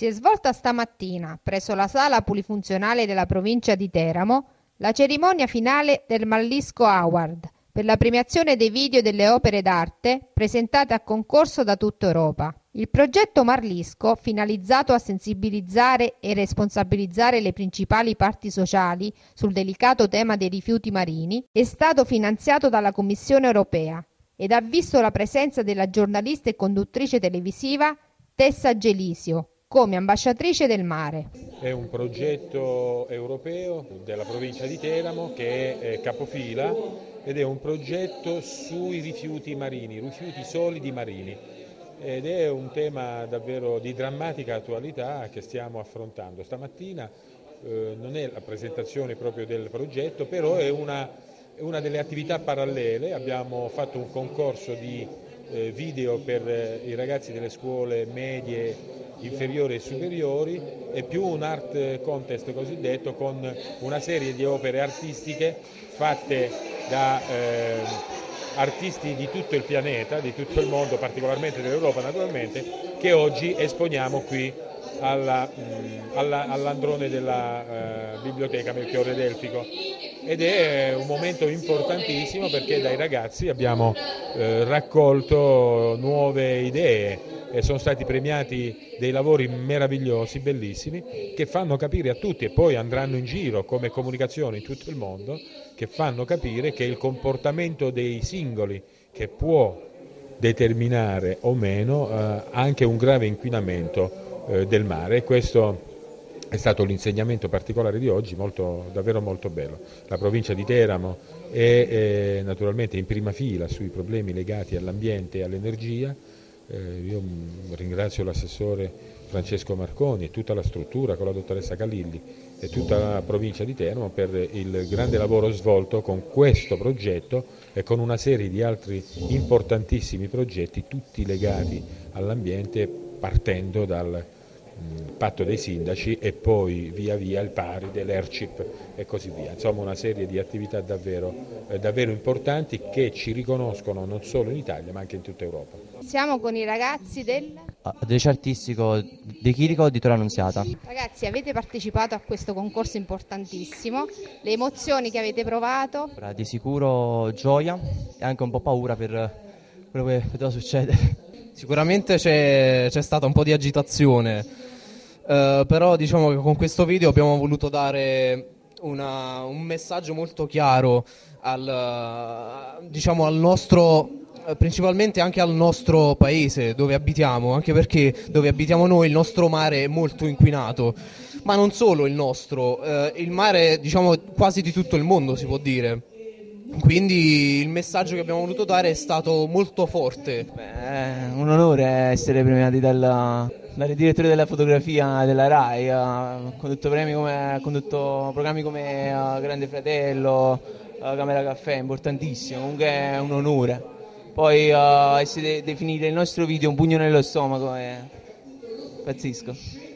Si è svolta stamattina, presso la sala polifunzionale della provincia di Teramo, la cerimonia finale del Mallisco Award per la premiazione dei video delle opere d'arte presentate a concorso da tutta Europa. Il progetto Marlisco, finalizzato a sensibilizzare e responsabilizzare le principali parti sociali sul delicato tema dei rifiuti marini, è stato finanziato dalla Commissione europea ed ha visto la presenza della giornalista e conduttrice televisiva Tessa Gelisio come ambasciatrice del mare. È un progetto europeo della provincia di Teramo che è capofila ed è un progetto sui rifiuti marini, rifiuti solidi marini ed è un tema davvero di drammatica attualità che stiamo affrontando. Stamattina eh, non è la presentazione proprio del progetto, però è una, una delle attività parallele, abbiamo fatto un concorso di eh, video per eh, i ragazzi delle scuole medie inferiori e superiori e più un art contest cosiddetto con una serie di opere artistiche fatte da eh, artisti di tutto il pianeta, di tutto il mondo, particolarmente dell'Europa naturalmente, che oggi esponiamo qui alla, mh, alla, all'androne della eh, biblioteca Melchiorre Delfico ed è un momento importantissimo perché dai ragazzi abbiamo eh, raccolto nuove idee e sono stati premiati dei lavori meravigliosi, bellissimi, che fanno capire a tutti e poi andranno in giro come comunicazione in tutto il mondo, che fanno capire che il comportamento dei singoli che può determinare o meno eh, anche un grave inquinamento eh, del mare. Questo è stato l'insegnamento particolare di oggi, molto, davvero molto bello. La provincia di Teramo è, è naturalmente in prima fila sui problemi legati all'ambiente e all'energia, eh, io ringrazio l'assessore Francesco Marconi e tutta la struttura con la dottoressa Calilli e tutta la provincia di Teramo per il grande lavoro svolto con questo progetto e con una serie di altri importantissimi progetti, tutti legati all'ambiente partendo dal patto dei sindaci e poi via via il pari dell'Airchip e così via. Insomma una serie di attività davvero, eh, davvero, importanti che ci riconoscono non solo in Italia ma anche in tutta Europa. Siamo con i ragazzi del... Adesso artistico di Chirico di Torre Annunziata. Ragazzi avete partecipato a questo concorso importantissimo, le emozioni che avete provato? Di sicuro gioia e anche un po' paura per quello che poteva succedere. Sicuramente c'è, c'è stata un po' di agitazione eh, però diciamo che con questo video abbiamo voluto dare una, un messaggio molto chiaro al, diciamo, al nostro eh, principalmente anche al nostro paese dove abitiamo, anche perché dove abitiamo noi il nostro mare è molto inquinato, ma non solo il nostro, eh, il mare diciamo quasi di tutto il mondo si può dire. Quindi il messaggio che abbiamo voluto dare è stato molto forte. Beh, un onore essere premiati dalla, dal direttore della fotografia della RAI, ha condotto, come, condotto programmi come uh, Grande Fratello, uh, Camera Caffè, importantissimo, comunque è un onore. Poi essere definite il nostro video un pugno nello stomaco è pazzesco.